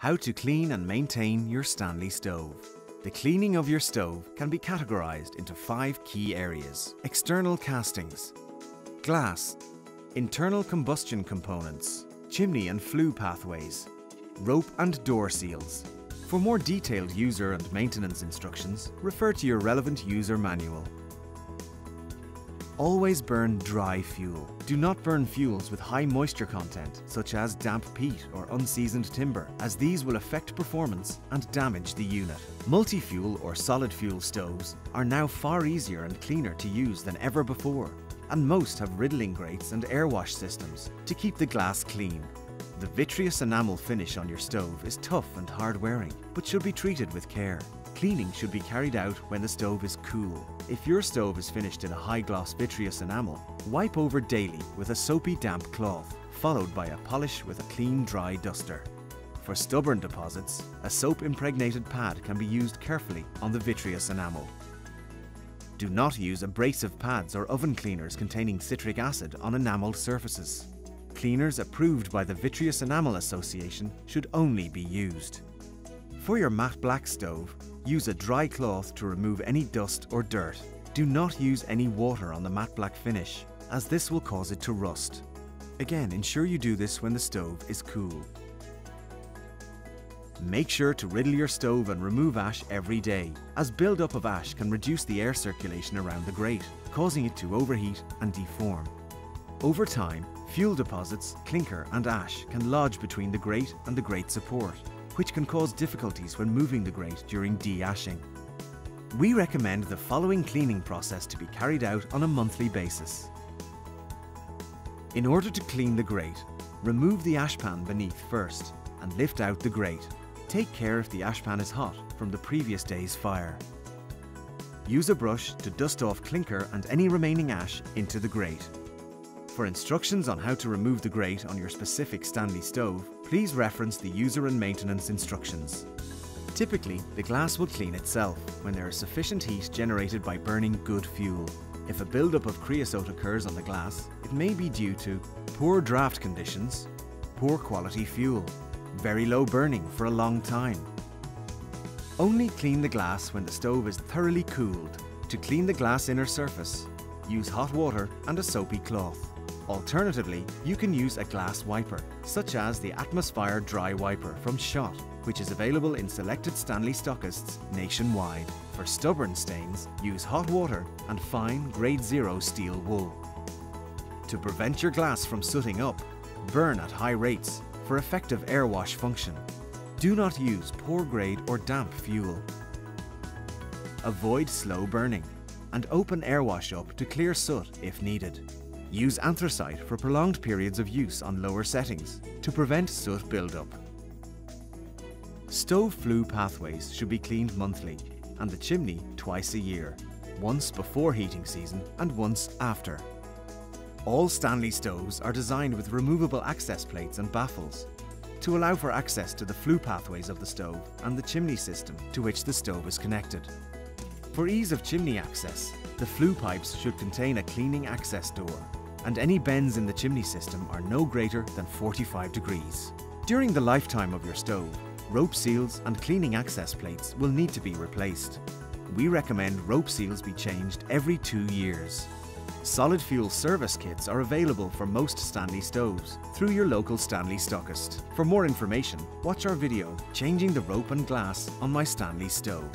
How to clean and maintain your Stanley stove. The cleaning of your stove can be categorized into five key areas. External castings, glass, internal combustion components, chimney and flue pathways, rope and door seals. For more detailed user and maintenance instructions, refer to your relevant user manual. Always burn dry fuel. Do not burn fuels with high moisture content, such as damp peat or unseasoned timber, as these will affect performance and damage the unit. Multi-fuel or solid fuel stoves are now far easier and cleaner to use than ever before, and most have riddling grates and air wash systems to keep the glass clean. The vitreous enamel finish on your stove is tough and hard wearing, but should be treated with care. Cleaning should be carried out when the stove is cool. If your stove is finished in a high gloss vitreous enamel, wipe over daily with a soapy damp cloth, followed by a polish with a clean dry duster. For stubborn deposits, a soap impregnated pad can be used carefully on the vitreous enamel. Do not use abrasive pads or oven cleaners containing citric acid on enamelled surfaces. Cleaners approved by the Vitreous Enamel Association should only be used. For your matte black stove, use a dry cloth to remove any dust or dirt. Do not use any water on the matte black finish, as this will cause it to rust. Again, ensure you do this when the stove is cool. Make sure to riddle your stove and remove ash every day, as build-up of ash can reduce the air circulation around the grate, causing it to overheat and deform. Over time, fuel deposits, clinker and ash can lodge between the grate and the grate support, which can cause difficulties when moving the grate during de-ashing. We recommend the following cleaning process to be carried out on a monthly basis. In order to clean the grate, remove the ash pan beneath first and lift out the grate. Take care if the ash pan is hot from the previous day's fire. Use a brush to dust off clinker and any remaining ash into the grate. For instructions on how to remove the grate on your specific Stanley stove, please reference the user and maintenance instructions. Typically, the glass will clean itself when there is sufficient heat generated by burning good fuel. If a buildup of creosote occurs on the glass, it may be due to poor draft conditions, poor quality fuel, very low burning for a long time. Only clean the glass when the stove is thoroughly cooled. To clean the glass inner surface, use hot water and a soapy cloth. Alternatively, you can use a glass wiper, such as the Atmospire Dry Wiper from Schott, which is available in selected Stanley stockists nationwide. For stubborn stains, use hot water and fine grade zero steel wool. To prevent your glass from sooting up, burn at high rates for effective air wash function. Do not use poor grade or damp fuel. Avoid slow burning and open air wash up to clear soot if needed. Use anthracite for prolonged periods of use on lower settings to prevent soot buildup. Stove flue pathways should be cleaned monthly and the chimney twice a year, once before heating season and once after. All Stanley stoves are designed with removable access plates and baffles to allow for access to the flue pathways of the stove and the chimney system to which the stove is connected. For ease of chimney access, the flue pipes should contain a cleaning access door and any bends in the chimney system are no greater than 45 degrees. During the lifetime of your stove, rope seals and cleaning access plates will need to be replaced. We recommend rope seals be changed every two years. Solid fuel service kits are available for most Stanley stoves through your local Stanley stockist. For more information, watch our video, Changing the Rope and Glass on my Stanley stove.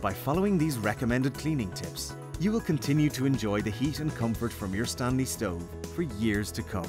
By following these recommended cleaning tips, you will continue to enjoy the heat and comfort from your Stanley stove for years to come.